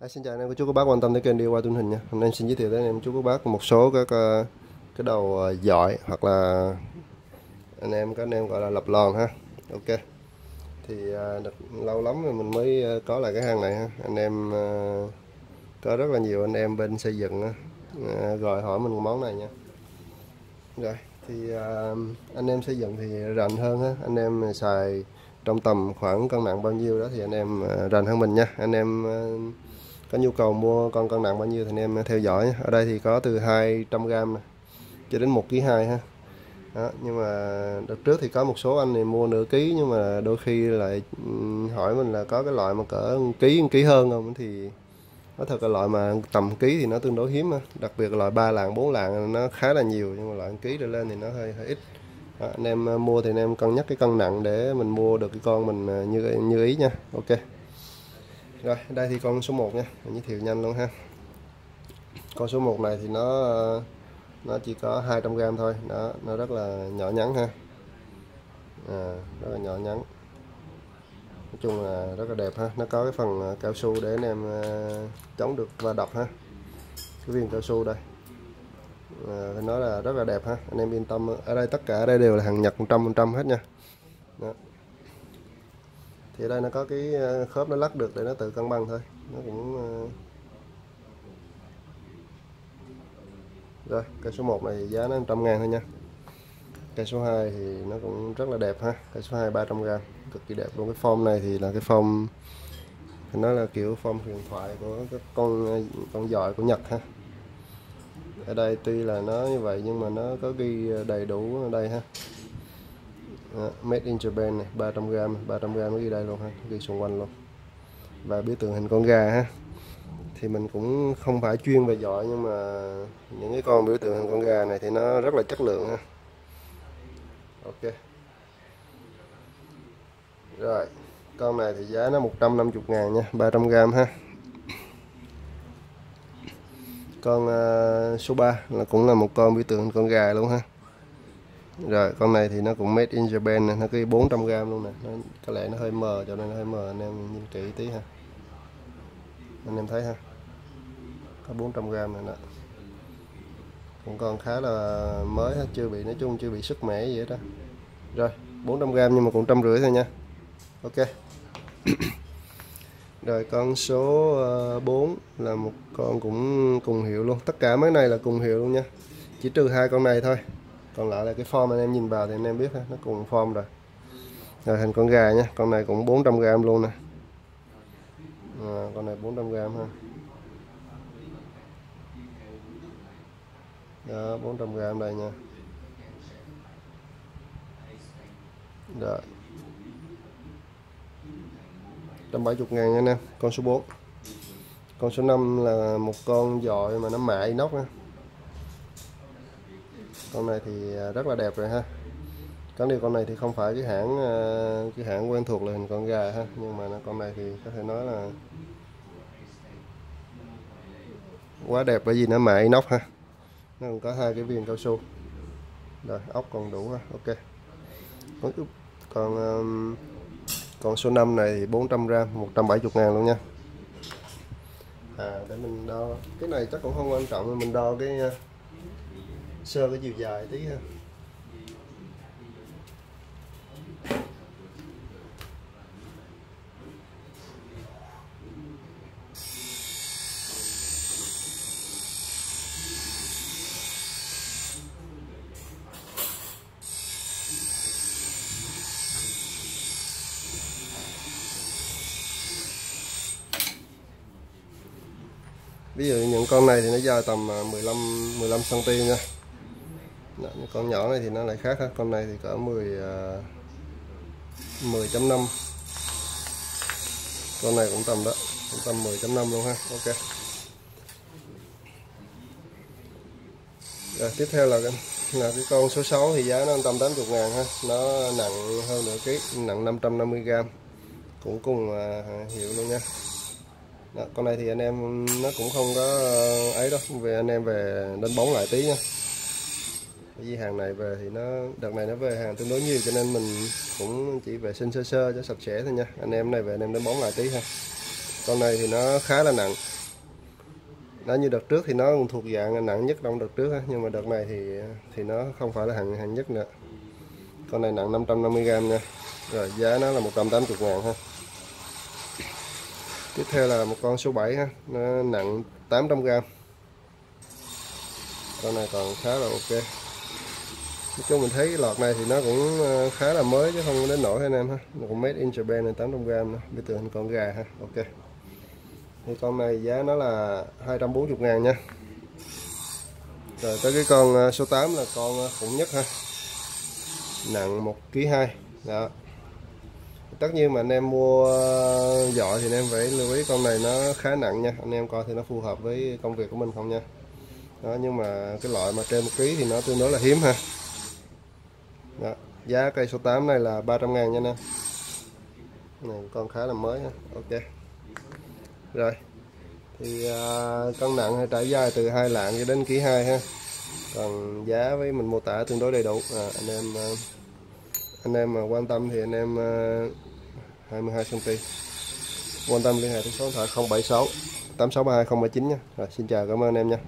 À, xin chào anh em cô chú các bác quan tâm tới kênh đi qua tuần hình nha. Hôm nay em xin giới thiệu tới anh em chú các bác một số các cái đầu ờ, giỏi hoặc là anh em các anh em gọi là lập lòn ha. Ok. Thì ờ, được lâu lắm rồi mình mới ờ, có lại cái hàng này ha. Anh em ờ, có rất là nhiều anh em bên xây dựng á, gọi hỏi mình món này nha. Rồi thì anh em xây dựng thì rành hơn ha. Anh em xài trong tầm khoảng cân nặng bao nhiêu đó thì anh em ờ, rành hơn mình nha. Anh em có nhu cầu mua con cân nặng bao nhiêu thì anh em theo dõi. Nhé. ở đây thì có từ 200g này, cho đến 1 kg 2 ha. Đó, nhưng mà đợt trước thì có một số anh thì mua nửa ký nhưng mà đôi khi lại hỏi mình là có cái loại mà cỡ ký ký hơn không? Thì nói thật là loại mà tầm ký thì nó tương đối hiếm đặc biệt là loại ba lạng bốn lạng nó khá là nhiều nhưng mà loại ký trở lên thì nó hơi hơi ít. Đó, anh em à, mua thì anh em cân nhắc cái cân nặng để mình mua được cái con mình à, như như ý nha. Ok rồi đây thì con số 1 nha. Mình giới thiệu nhanh luôn ha. Con số 1 này thì nó nó chỉ có 200 gram thôi. Đó nó rất là nhỏ nhắn ha. À, rất là nhỏ nhắn. Nói chung là rất là đẹp ha. Nó có cái phần à, cao su để anh em à, chống được va đập ha. Cái viên cao su đây. À, phải nói là rất là đẹp ha. Anh em yên tâm. Ở đây tất cả ở đây đều là hàng Nhật 100% hết nha. Đó thì ở đây nó có cái ờ, khớp nó lắc được để nó tự cân bằng thôi. Nó cũng ờ, rồi, cây số 1 này giá nó 100 ngàn thôi nha. Cây số 2 thì nó cũng rất là đẹp ha. Cây số 2 300 gram, cực kỳ đẹp luôn. Cái form này thì là cái form thì nó là kiểu form huyền thoại của các con ờ, con giỏi của Nhật ha. Ở đây tuy là nó như vậy nhưng mà nó có ghi đầy đủ ở đây ha đó, made in Japan này 300 gram 300 gram nó ghi đây luôn ha ghi xung quanh luôn. Và biểu tượng hình con gà ha. Thì mình cũng không phải chuyên về giỏi nhưng mà những cái con biểu tượng hình con gà này thì nó rất là chất lượng ha. Ok. Rồi con này thì giá nó 150 ngàn nha 300 gram ha. Con uh, số 3 là cũng là một con biểu tượng hình con gà luôn ha rồi con này thì nó cũng made in Japan nó cái 400 gram luôn nè. Nó, có lẽ nó hơi mờ cho nên nó hơi mờ anh em nhìn kỹ tí ha. Anh em thấy ha? Có 400 gram này nè. Cũng còn khá là mới ha chưa bị nói chung chưa bị sức mẻ gì hết đó rồi 400 gram nhưng mà cũng trăm rưỡi thôi nha. Ok. Rồi con số ờ, 4 là một con cũng cùng hiệu luôn. Tất cả mấy này là cùng hiệu luôn nha. Chỉ trừ hai con này thôi còn lại là cái form anh em nhìn vào thì anh em biết ha nó cùng form rồi. Rồi hình con gà nhé con này cũng 400 gram luôn nè. À, con này 400 gram ha đó 400 gram đây nha. Rồi. 170 ngàn nha anh em con số 4 con số 5 là một con dọi mà nó mạ inox nha con này thì à, rất là đẹp rồi ha. Có điều con này thì không phải cái hãng à, cái hãng quen thuộc là hình con gà ha nhưng mà nó- con này thì có thể nói là quá đẹp bởi vì nó mạ inox ha. Nó còn có hai cái viên cao su. Rồi ốc còn đủ ha ok. Còn, còn còn số 5 này thì 400 gram 170 ngàn luôn nha. À để mình đo. Cái này chắc cũng không quan trọng mình đo cái à, sơ cái chiều dài tí ha. Ví dụ những con này thì nó dài tầm 15 15 cm nha. Đó, con nhỏ này thì nó lại khác ha. Con này thì cỡ 10 à, 10.5 con này cũng tầm đó cũng tầm 10.5 luôn ha. Ok. Rồi tiếp theo là cái là cái con số 6 thì giá nó tầm 80 ngàn ha. Nó nặng hơn nửa ký nặng 550 g cũng cùng uh, hiệu luôn nha. Đó, con này thì anh em nó cũng không có uh, ấy đâu. Về anh em về đánh bóng lại tí nha bởi vì hàng này về thì nó, đợt này nó về hàng tương đối nhiều cho nên mình cũng chỉ vệ sinh sơ sơ cho sạch sẽ thôi nha. Anh em này về anh em đánh bóng lại tí ha. Con này thì nó khá là nặng. Nó như đợt trước thì nó cũng thuộc dạng nặng nhất trong đợt trước nhưng mà đợt này thì thì nó không phải là hàng hàng nhất nữa. Con này nặng 550g nha. Rồi, giá nó là 180 ngàn ha. Tiếp theo là một con số 7 ha, nó nặng 800g con này còn khá là ok nói chung mình thấy cái lọt này thì nó cũng ờ, khá là mới chứ không đến nổi anh em ha. Nó cũng made in Japan này 800 gram nữa. Bây giờ con gà ha. Ok. Thì con này giá nó là 240 ngàn nha. Rồi tới cái con ờ, số 8 là con ờ, khủng nhất ha. Nặng 1 kg 2 đó. Tất nhiên mà anh em mua giỏ thì anh em phải lưu ý con này nó khá nặng nha. Anh em coi thì nó phù hợp với công việc của mình không nha. Đó, nhưng mà cái loại mà trên một ký thì nó tương đối là hiếm ha giá cây số 8 này là 300 ngàn nha nè này con khá là mới ha ok. Rồi. Thì à, cân nặng hay trải dài từ hai lạng cho đến ký 2 ha. Còn giá với mình mô tả tương đối đầy đủ. À, anh em à, anh em mà quan tâm thì anh em à, 22 cm quan tâm liên hệ số điện thoại 076 8632 079 nha. Rồi, xin chào cảm ơn anh em nha.